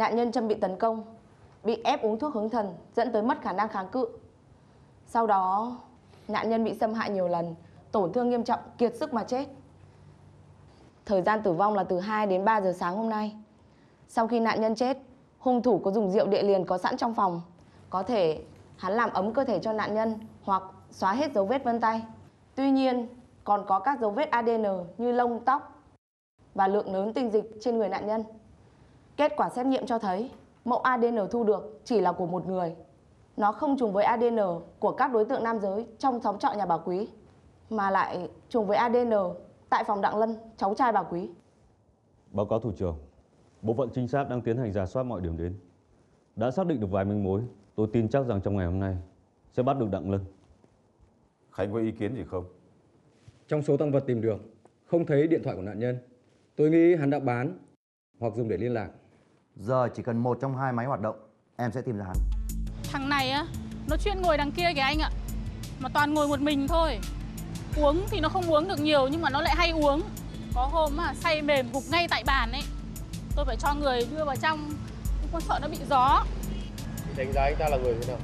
Nạn nhân Trâm bị tấn công, bị ép uống thuốc hướng thần dẫn tới mất khả năng kháng cự. Sau đó, nạn nhân bị xâm hại nhiều lần, tổn thương nghiêm trọng, kiệt sức mà chết. Thời gian tử vong là từ 2 đến 3 giờ sáng hôm nay. Sau khi nạn nhân chết, hung thủ có dùng rượu địa liền có sẵn trong phòng. Có thể hắn làm ấm cơ thể cho nạn nhân hoặc xóa hết dấu vết vân tay. Tuy nhiên, còn có các dấu vết ADN như lông, tóc và lượng lớn tinh dịch trên người nạn nhân. Kết quả xét nghiệm cho thấy mẫu ADN thu được chỉ là của một người. Nó không trùng với ADN của các đối tượng nam giới trong xóm trọ nhà bà Quý, mà lại trùng với ADN tại phòng Đặng Lân, cháu trai bà Quý. Báo cáo thủ trưởng, bộ phận trinh sát đang tiến hành giả soát mọi điểm đến. Đã xác định được vài manh mối, tôi tin chắc rằng trong ngày hôm nay sẽ bắt được Đặng Lân. Khánh có ý kiến gì không? Trong số tăng vật tìm được, không thấy điện thoại của nạn nhân. Tôi nghĩ hắn đã bán hoặc dùng để liên lạc. Giờ chỉ cần một trong hai máy hoạt động, em sẽ tìm ra hắn. Thằng này á, nó chuyên ngồi đằng kia kìa anh ạ. Mà toàn ngồi một mình thôi. Uống thì nó không uống được nhiều nhưng mà nó lại hay uống. Có hôm á, say mềm gục ngay tại bàn ấy. Tôi phải cho người đưa vào trong, con sợ nó bị gió. Thì đánh giá anh ta là người thế nào?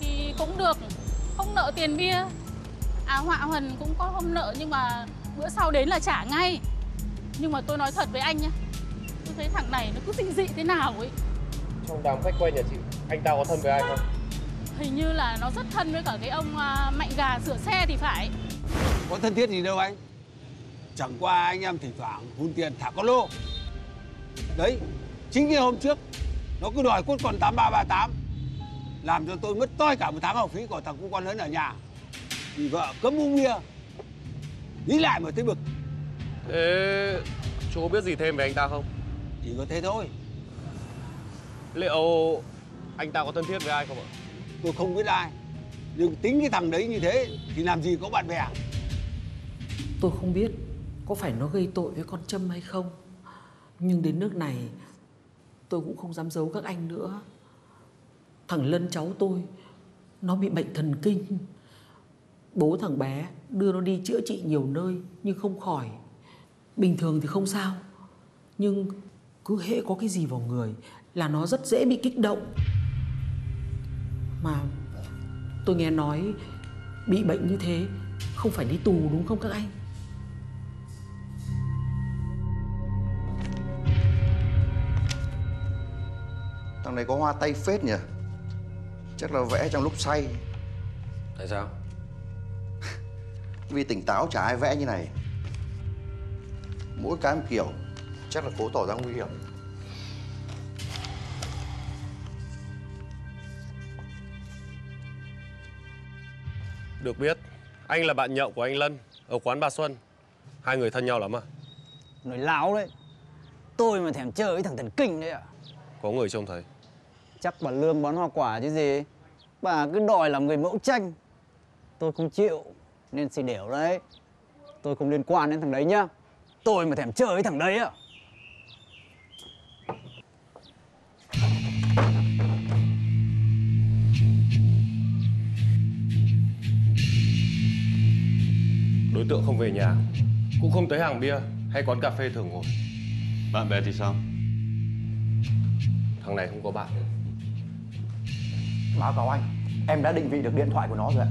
Thì cũng được, không nợ tiền bia. À Họa Huần cũng có hôm nợ nhưng mà bữa sau đến là trả ngay. Nhưng mà tôi nói thật với anh nhá, thấy thằng này nó cứ dị dị thế nào ấy. Trong đám khách quen nhà chị, anh ta có thân với ai không? Hình như là nó rất thân với cả cái ông à, mạnh gà sửa xe thì phải. Có thân thiết gì đâu anh Chẳng qua anh em thỉnh thoảng hun tiền thả con lô Đấy Chính cái hôm trước Nó cứ đòi cốt còn 8338 Làm cho tôi mất toi cả một tháng học phí của thằng cu con lớn ở nhà Vì vợ cấm uống bia Nghĩ lại mà thấy bực Thế chú có biết gì thêm về anh ta không? Chỉ có thế thôi Liệu anh ta có thân thiết với ai không ạ? Tôi không biết ai Nhưng tính cái thằng đấy như thế Thì làm gì có bạn bè Tôi không biết có phải nó gây tội với con Trâm hay không. Nhưng đến nước này tôi cũng không dám giấu các anh nữa. Thằng Lân cháu tôi nó bị bệnh thần kinh. Bố thằng bé đưa nó đi chữa trị nhiều nơi nhưng không khỏi. Bình thường thì không sao. Nhưng cứ hễ có cái gì vào người là nó rất dễ bị kích động. Mà tôi nghe nói bị bệnh như thế không phải đi tù đúng không các anh? Thằng này có hoa tay phết nhỉ? Chắc là vẽ trong lúc say. Tại sao? Vì tỉnh táo chả ai vẽ như này. Mỗi cái một kiểu, chắc là cố tỏ ra nguy hiểm. Được biết, anh là bạn nhậu của anh Lân ở quán Bà Xuân. Hai người thân nhau lắm à? Nói láo đấy Tôi mà thèm chơi với thằng thần kinh đấy ạ Có người trông thấy. Chắc bà Lương bán hoa quả chứ gì Bà cứ đòi làm người mẫu tranh Tôi không chịu Nên xì đểu đấy Tôi không liên quan đến thằng đấy nhá Tôi mà thèm chơi với thằng đấy ạ Đối tượng không về nhà, cũng không tới hàng bia hay quán cà phê thường ngồi. Bạn bè thì sao? Thằng này không có bạn. Báo cáo anh, em đã định vị được điện thoại của nó rồi ạ.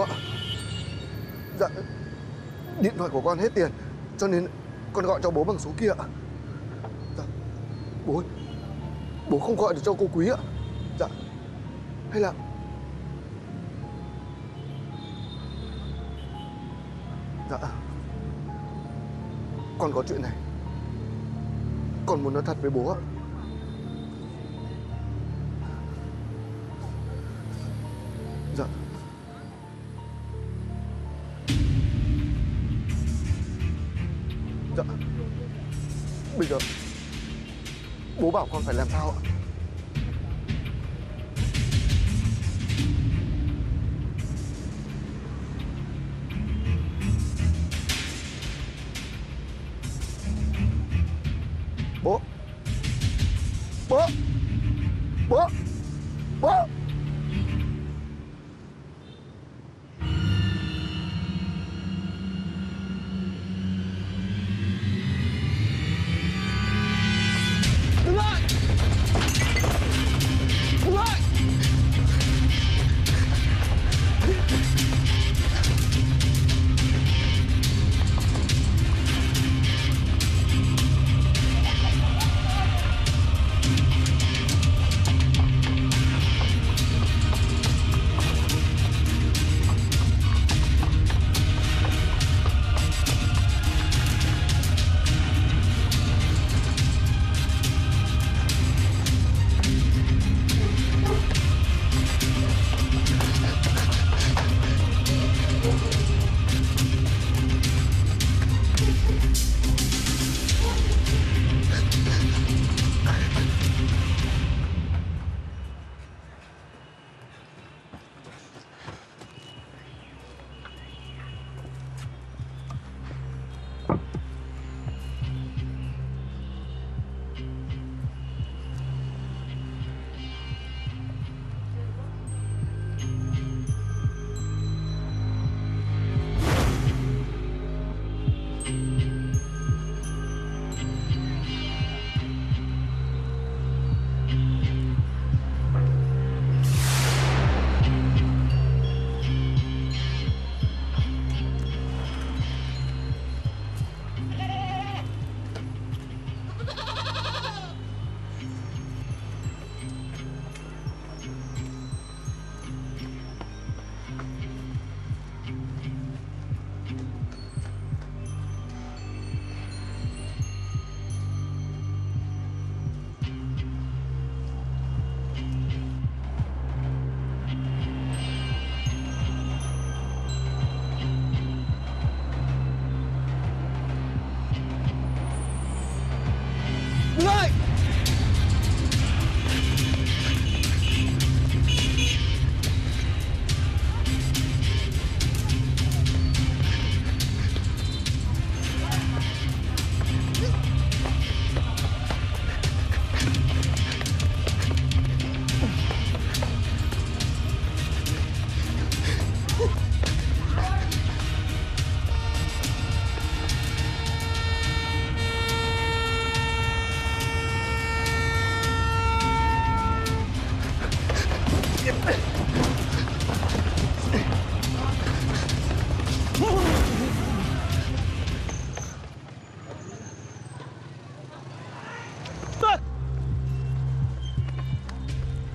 Ạ Dạ Điện thoại của con hết tiền Cho nên con gọi cho bố bằng số kia ạ. Dạ Bố ơi, Bố không gọi được cho cô Quý ạ. Dạ Hay là Dạ Con có chuyện này. Con muốn nói thật với bố ạ. Bây giờ? Bố bảo con phải làm sao ạ?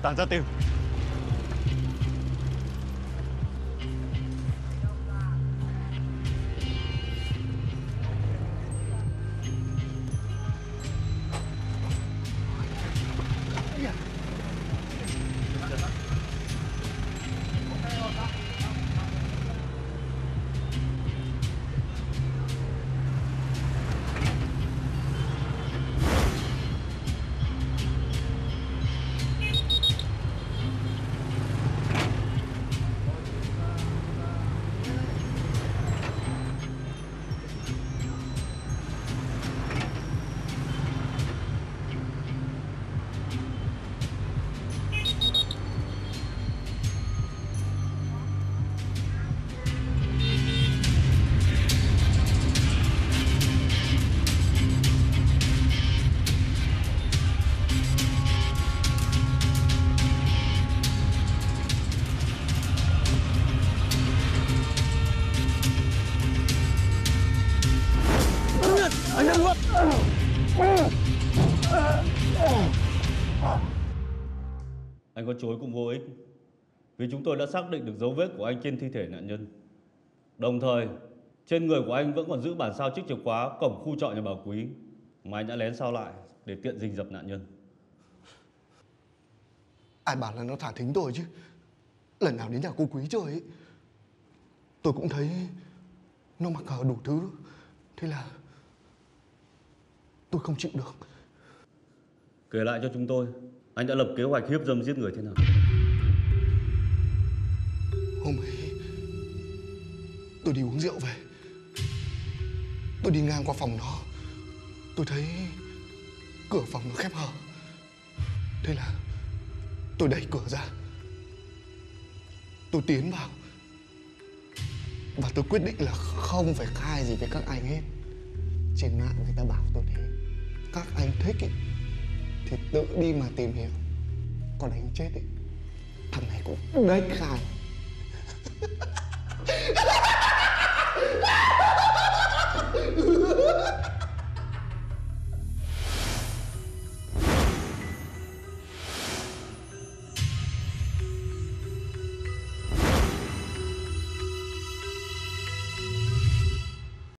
Tản ra tìm có chối cũng vô ích. Vì chúng tôi đã xác định được dấu vết của anh trên thi thể nạn nhân. Đồng thời Trên người của anh vẫn còn giữ bản sao chiếc chìa khóa Cổng khu trọ nhà bà Quý Mà anh đã lén sao lại Để tiện rình dập nạn nhân. Ai bảo là nó thả thính tôi chứ? Lần nào đến nhà cô quý chơi ấy Tôi cũng thấy Nó mặc hở đủ thứ. Thế là Tôi không chịu được. Kể lại cho chúng tôi anh đã lập kế hoạch hiếp dâm giết người thế nào? Hôm ấy, Tôi đi uống rượu về. Tôi đi ngang qua phòng nó Tôi thấy Cửa phòng nó khép hờ. Thế là Tôi đẩy cửa ra. Tôi tiến vào. Và tôi quyết định là không phải khai gì với các anh hết. Trên mạng người ta bảo tôi thế. Các anh thích ý phải tự đi mà tìm hiểu. Còn đánh chết ấy thằng này cũng đếch khai